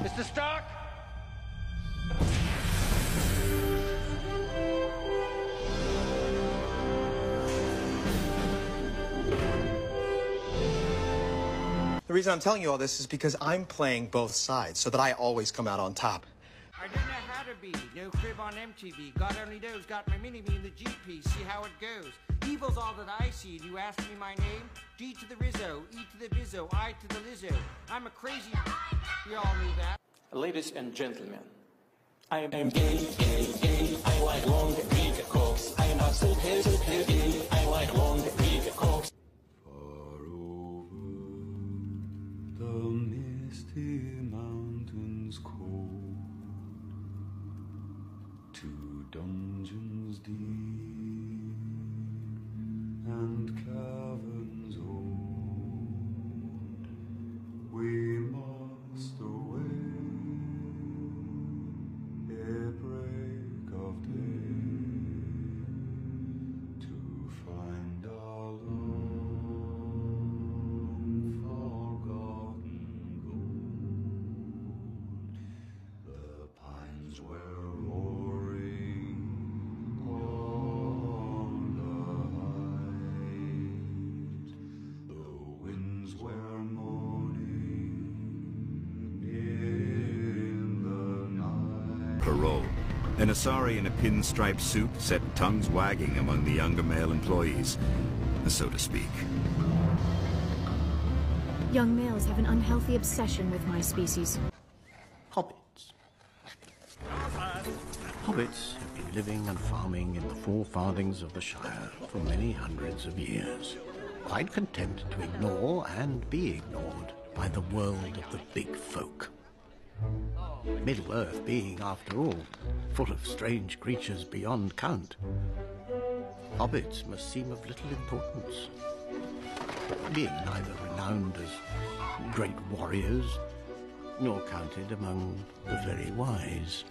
Mr. Stark? The reason I'm telling you all this is because I'm playing both sides so that I always come out on top. I don't know how to be. No crib on MTV. God only knows. Got my mini me in the GP. See how it goes. Evil's all that I see. You ask me my name? G to the Rizzo, E to the Bizzo, I to the Lizzo. I'm a crazy. You all knew that. Ladies and gentlemen, I am gay, gay, gay. I like long big cocks. I am not so gay, so gay. I like long big cocks. Far over the misty mountains cold, to dungeons pines were roaring on the heights. The winds were moaning in the night. Parole. An Asari in a pinstripe suit set tongues wagging among the younger male employees, so to speak. Young males have an unhealthy obsession with my species. Hobbits. Hobbits have been living and farming in the four farthings of the Shire for many hundreds of years, quite content to ignore and be ignored by the world of the big folk. Middle Earth being, after all, full of strange creatures beyond count, hobbits must seem of little importance, being neither renowned as great warriors nor counted among the very wise.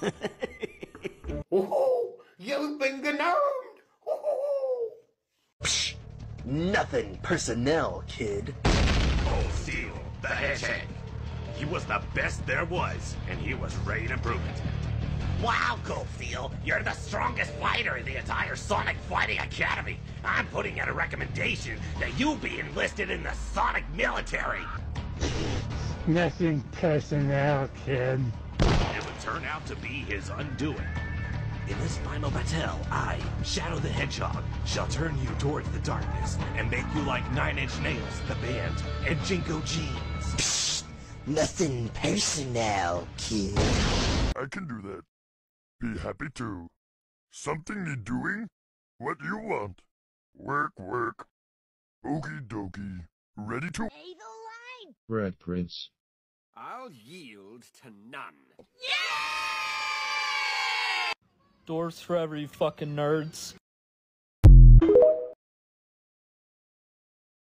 Oh, you've been gnomed! Psh, nothing personnel, kid. Oh, Seal, the hedgehog. He was the best there was, and he was ready to prove it. Wow, Goldfield, you're the strongest fighter in the entire Sonic Fighting Academy. I'm putting out a recommendation that you be enlisted in the Sonic military. Nothing personnel, kid. It would turn out to be his undoing. In this final battle, I, Shadow the Hedgehog, shall turn you towards the darkness and make you like Nine Inch Nails, the band, and JNCO Jeans. Psst, nothing personnel, kid. I can do that. Be happy too. Something need doing? What you want? Work, work. Okie dokie. Ready to? Hey, the line! Red Prince. I'll yield to none. Doors for every fucking nerds.